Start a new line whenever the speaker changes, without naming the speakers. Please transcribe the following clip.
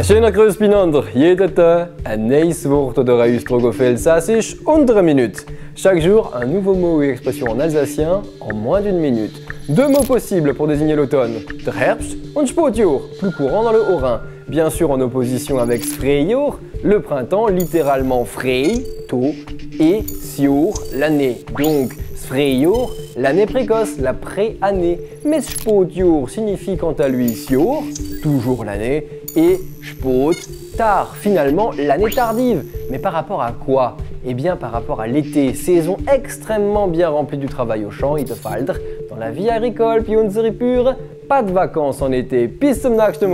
Ein schöner Grüß beieinander. Jeden Tag ein neues Wort oder ein Ausdruck auf Elsässisch unter einer Minute. Chaque jour, un nouveau mot et expression en alsacien en moins d'une minute. Deux mots possibles pour désigner l'automne, der und plus courant dans le Haut-Rhin. Bien sûr en opposition avec Sfrejur, le printemps littéralement frei, tôt, et Siur, l'année. Donc Sfrejur, l'année précoce, la pré-année. Mais Spotjur signifie quant à lui Siur, toujours l'année, et Spot, tard, finalement l'année tardive. Mais par rapport à quoi? Eh bien par rapport à l'été, saison extrêmement bien remplie du travail au champ, Itefaldr, dans la vie agricole, puis unsere pure, pas de vacances en été. Bis zum nächsten.